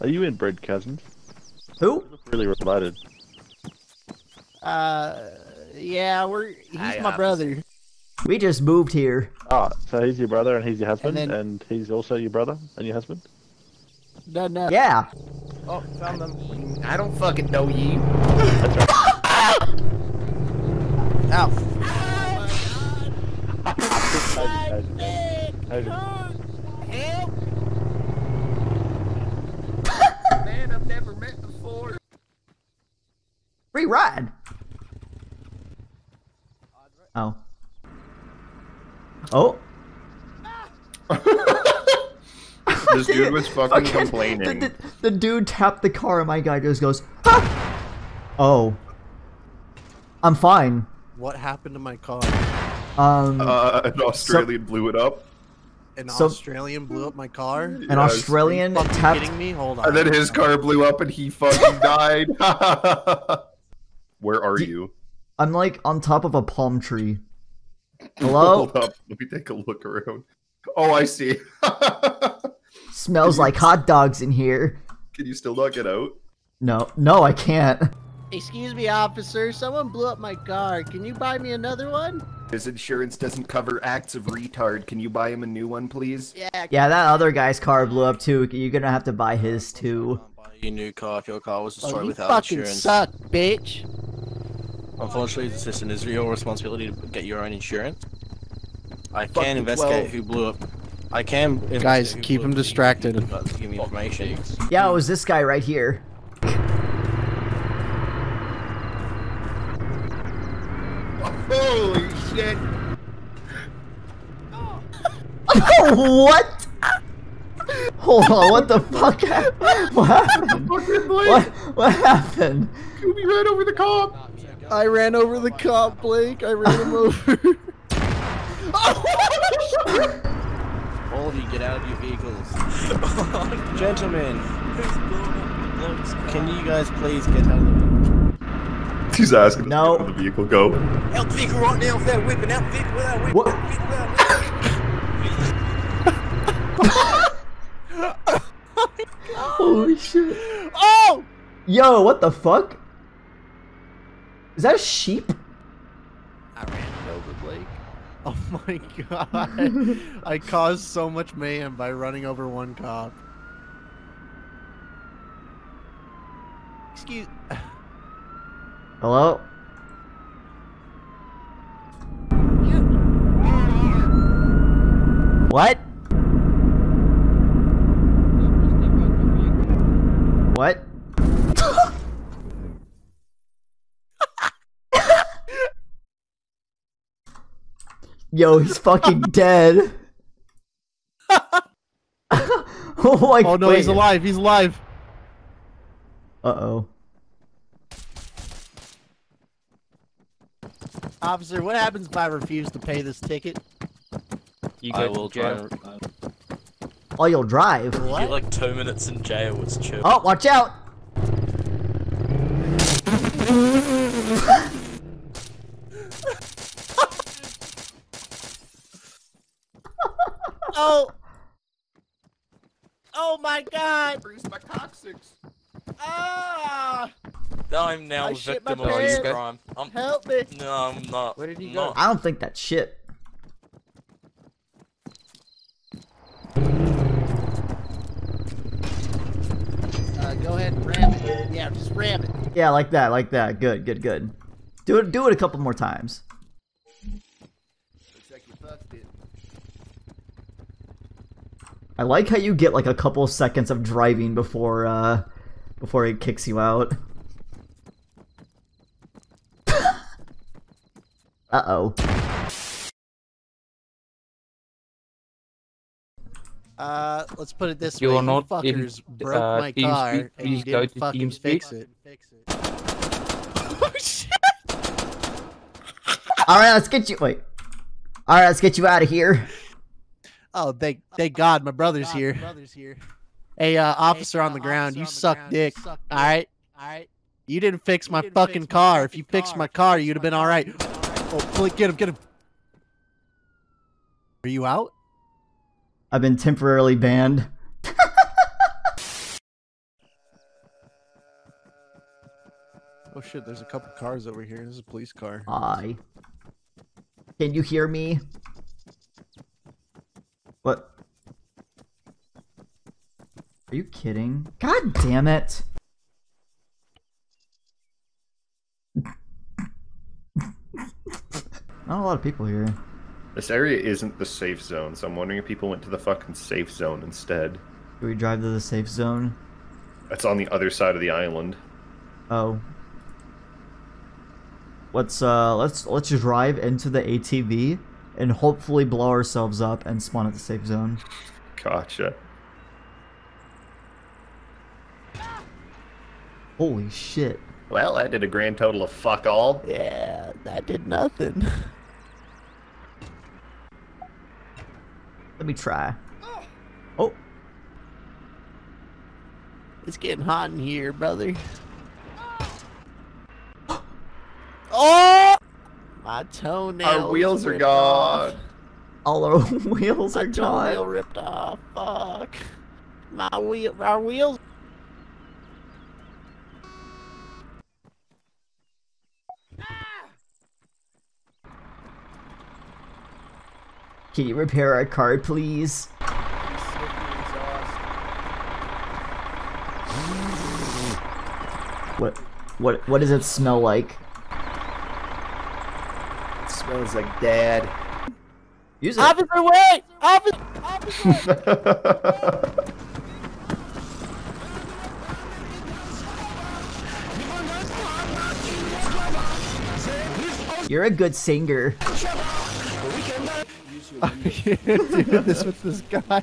Are you inbred cousins? Who? Really related. Uh, yeah, we're he's Hi, my officer. brother. We just moved here. Ah, so he's your brother and he's your husband, and, then- he's also your brother and your husband? No, no. Yeah. Oh, found them. I don't fucking know you. That's right. Ow. How's it- Help! Man, I've never met before. Free ride. Oh. Oh. This dude was fucking Fucking- complaining. The, the, the dude tapped the car and my guy just goes, "Ah!" Oh. I'm fine. What happened to my car? Um, Uh, an Australian blew it up, An So- Australian blew up my car. an yes. Australian Fucking tapped. kidding me? Hold on. and then his car blew up, and he fucking died. Where are Do- you? I'm like on top of a palm tree. Hello? Hold up. Let me take a look around. Oh, I see. Smells like hot dogs in here. Can you still not get out? No, no, I can't. Excuse me, officer. Someone blew up my car. Can you buy me another one? His insurance doesn't cover acts of retard. Can you buy him a new one, please? Yeah. Yeah, that other guy's car blew up too. You're gonna have to buy his too. Buy your new car if your car was Oh, destroyed you without fucking insurance. suck, bitch. Unfortunately, the system is your responsibility to get your own insurance. I Fucking can investigate 12. who blew up. I can. investigate Guys, keep him distracted. but Give me information. Yeah, it was this guy right here. Holy shit! Oh. what? Hold on, what the fuck happened? What happened? Fucking What, what happened? Gooby ran over the cop! I ran over the cop, Blake. I ran him over. All of you, get out of your vehicles. Gentlemen, can you guys please get out of the He's asking No. us to get out of the vehicle. Go. Out the vehicle right now without whipping, out the vehicle without whipping. What? out the vehicle. Holy shit. oh! Yo, what the fuck? Is that a sheep? I ran it over, Blake. Oh my god. I caused so much mayhem by running over one cop. Excuse. Hello? What? What? Yo, he's fucking dead. oh my Oh no, he's alive. He's alive. Uh oh. Officer, what happens if I refuse to pay this ticket? You I go will to jail. and. Oh, you'll drive. What? Get like two minutes in jail. It's chill. Oh, watch out! Oh! Oh my god! Where's my coccyx? Ah! I'm now I a shit my victim of this pants. crime. I'm, Help me! no, I'm not. Where did he go? not. I don't think that's shit. Uh, go ahead and ram it. Yeah, just ram it. Yeah, like that, like that. Good, good, good. Do it, do it a couple more times. Looks like you fucked it. I like how you get like a couple seconds of driving before, uh, before it kicks you out. uh Uh, let's put it this You way. are not you in, fuckers broke uh, my TeamSpeak. car and you Please go didn't to fucking TeamSpeak. fix it. Oh shit! All right, let's get you. Wait. All right, let's get you out of here. Oh, thank thank God, my brother's here. My brother's here. Hey, uh, officer on the ground, you suck dick. All right, all right. You didn't fix my fucking car. If you fixed my car, you'd have been all right. Oh, Blake, get him, get him. Are you out? I've been temporarily banned. oh shit, there's a couple cars over here. This is a police car. Hi. Can you hear me? What? Are you kidding? God damn it! Not a lot of people here. This area isn't the safe zone, so I'm wondering if people went to the fucking safe zone instead. Do we drive to the safe zone? That's on the other side of the island. Oh. Let's uh let's let's drive into the ATV and hopefully blow ourselves up and spawn at the safe zone. Gotcha. Holy shit. Well, I did a grand total of fuck all. Yeah, that did nothing. Let me try. Oh, It's getting hot in here, brother. Oh! My toenail. Our wheels are gone. all our wheels My are toenail gone. ripped off. Fuck. My wheel. Our wheels. Can you repair our car, please? What what what does it smell like? It smells like dad. Use it. Officer, wait! Officer! Officer! You're a good singer. I can't do this with this guy. uh,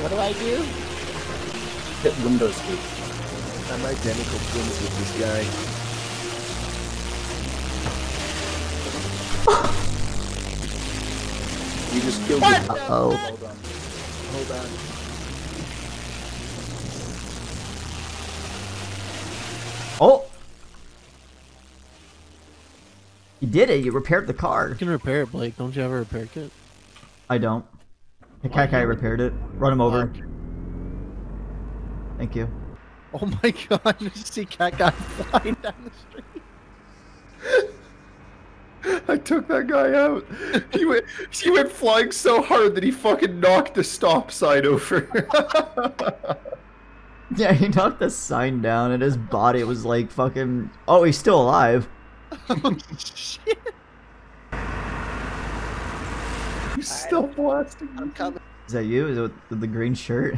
what do I do? Hit Windows escape. I'm identical twins with this guy. You just killed What? him. Oh. Hold on. Hold on. Oh. You did it. You repaired the car. You can repair it, Blake. Don't you have a repair kit? I don't. The cat guy repaired it. Run him over. Thank you. Oh my god, you see cat guy flying down the street. I took that guy out. He went he went flying so hard that he fucking knocked the stop sign over. Yeah, he knocked the sign down and his body was like fucking. Oh, he's still alive. Oh shit. He's still blasting. I'm coming. Is that you? Is it with, with the green shirt?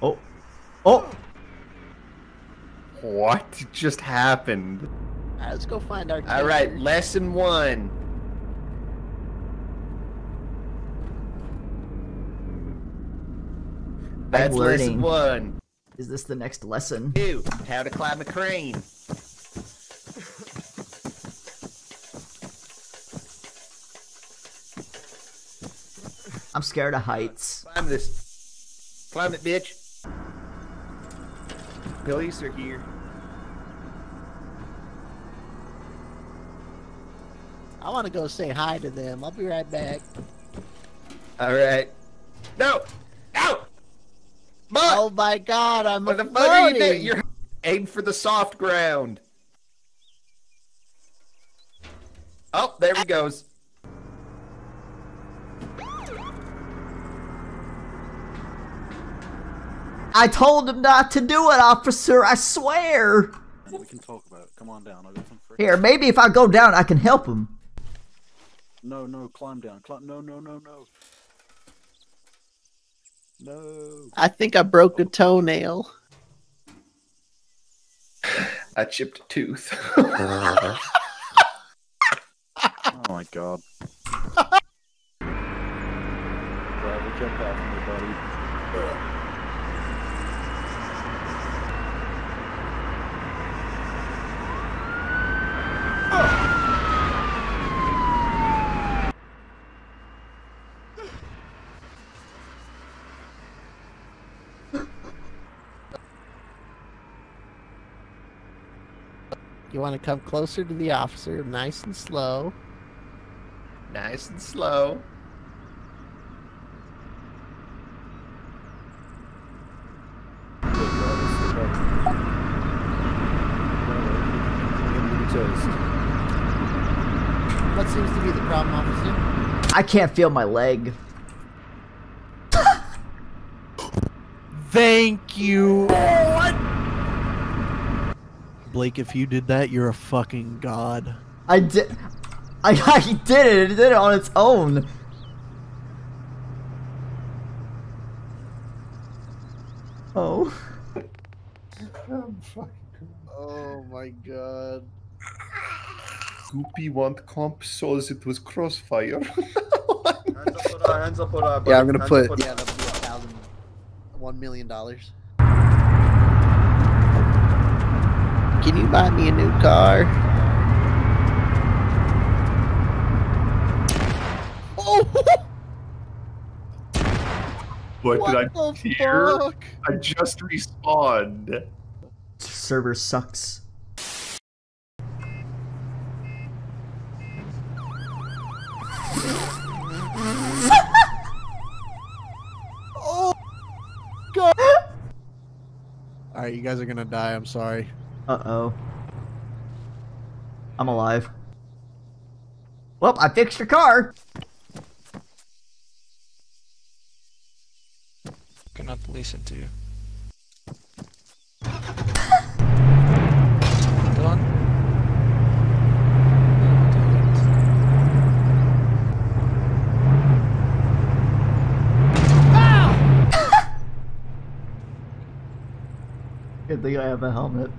Oh. Oh! What just happened? Alright, let's go find our All right, lesson one. That's lesson learning. one. Is this the next lesson? Two, how to climb a crane. I'm scared of heights. Climb this. Climb it, bitch. Police are here. I want to go say hi to them. I'll be right back. All right. No! No! But Oh my god, I'm what the fuck are you doing? You're aim for the soft ground. Oh, there he goes. I told him not to do it, officer, I swear! We can talk about it. Come on down. I'll get some free. Here, maybe if I go down, I can help him. No, no, climb down. Climb. No, no, no, no. No. I think I broke a toenail. I chipped a tooth. Oh my god. Driver, jump out from me, buddy. You want to come closer to the officer, nice and slow. Nice and slow. What seems to be the problem, officer? I can't feel my leg. Thank you. Blake, if you did that, you're a fucking god. I did. I, I did it. It did it on its own. Oh. Oh my god. Gooby want comp says it was crossfire. Hands up or Yeah, I'm gonna put- Yeah, that'll be a thousand, one million dollars. Can you buy me a new car? Oh, What, what did I the hear? fuck? I just respawned. Server sucks. Oh, All right, you guys are gonna die. I'm sorry. Uh oh. I'm alive. Well, I fixed your car. Cannot listen to you. Done. Good thing I have a helmet.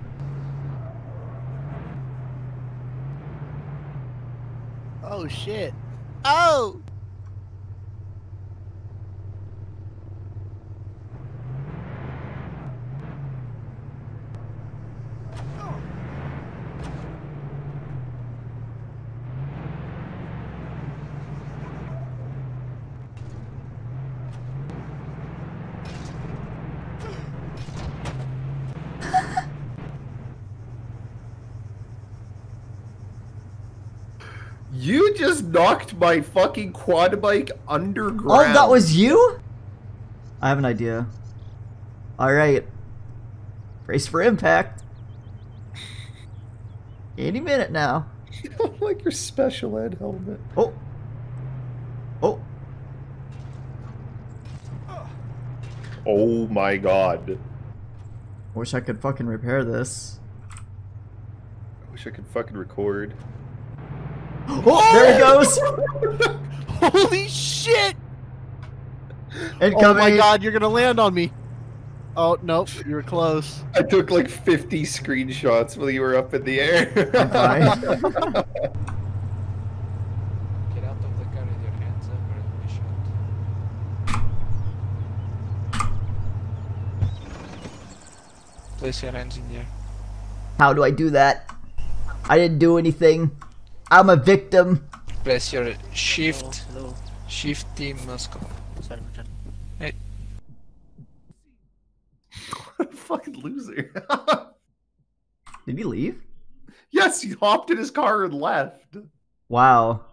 Oh shit. Oh. You just knocked my fucking quad bike underground. Oh, that was you? I have an idea. Alright. Race for impact. Any minute now. You don't like your special ed helmet. Oh. Oh. Oh my god. Wish I could fucking repair this. I wish I could fucking record. Oh, there he goes! Holy shit! Incoming! Oh my god, you're gonna land on me. Oh nope, you were close. I took like 50 screenshots while you were up in the air. I'm fine. Get out of the car with your hands up or you'll be shot. Place your hands in the air. How do I do that? I didn't do anything. I'm a victim. Press your shift, shift T muscle. Hey, what a fucking loser. Did he leave? yes, he hopped in his car and left. Wow.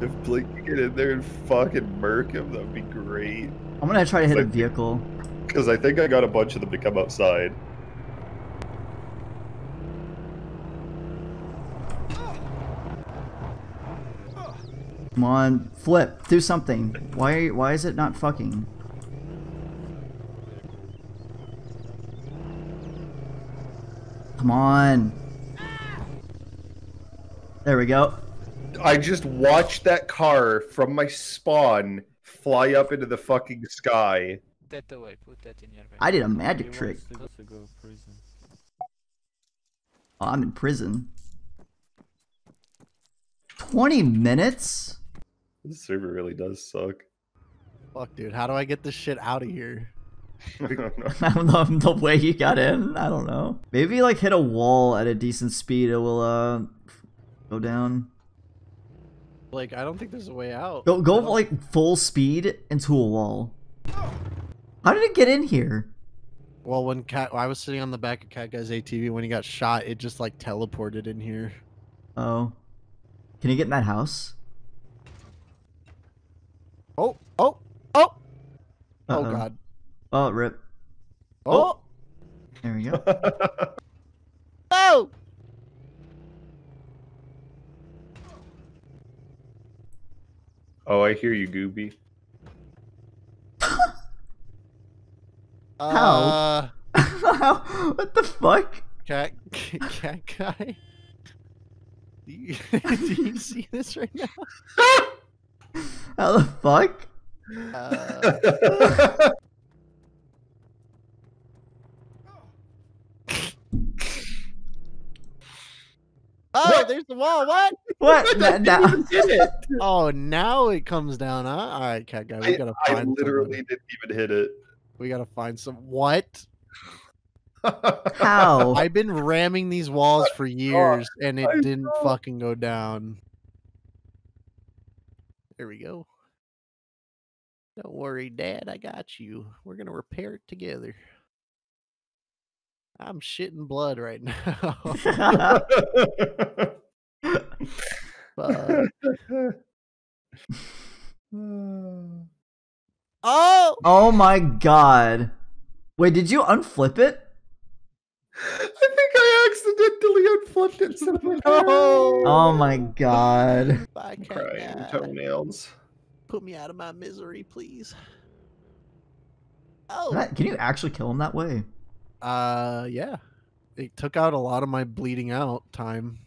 If Blake could get in there and fucking murk him, that would be great. I'm gonna try to hit a vehicle. Because I think I got a bunch of them to come outside. Come on, flip, do something. Why? Why is it not fucking? Come on. There we go. I just watched that car from my spawn fly up into the fucking sky. that away, put that in your bag. I did a magic trick. Oh, I'm in prison. 20 minutes? This server really does suck. Fuck, dude, how do I get this shit out of here? I don't know. I don't know the way you got in. I don't know. Maybe like hit a wall at a decent speed. It will uh go down. Like, I don't think there's a way out. Go go I like full speed into a wall. How did it get in here? Well, when Cat, I was sitting on the back of Cat Guy's ATV when he got shot, it just like teleported in here. Oh. Can you get in that house? Oh, oh, oh, oh Uh-oh. god. Oh, rip. Oh, There we go. oh. oh, I hear you, Gooby. Uh, what the fuck? cat, cat guy. Do you, do you see this right now? How the fuck? Uh, oh, there's the wall. What? What? Na- na- Hit it. Oh, now it comes down, huh? All right, cat guy. We I, gotta I find. literally someone. didn't even hit it. We gotta find some. What? How? I've been ramming these walls for years, and it I didn't know. fucking go down. There we go. Don't worry, Dad. I got you. We're gonna repair it together. I'm shitting blood right now. Fuck. oh! oh my god. Wait, did you unflip it? I think I accidentally unflipped it. So No! Oh my god. Bye, cat Crying toenails. Put me out of my misery, please. Oh. That- Can you actually kill him that way? Uh, yeah. It took out a lot of my bleeding out time.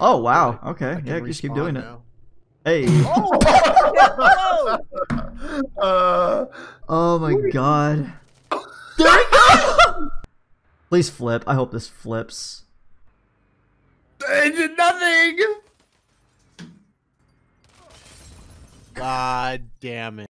Oh wow. Okay. can Yeah, just keep respawn doing it. Hey. Oh! uh, Oh my god. There we go! Please flip. I hope this flips. I did nothing. God damn it.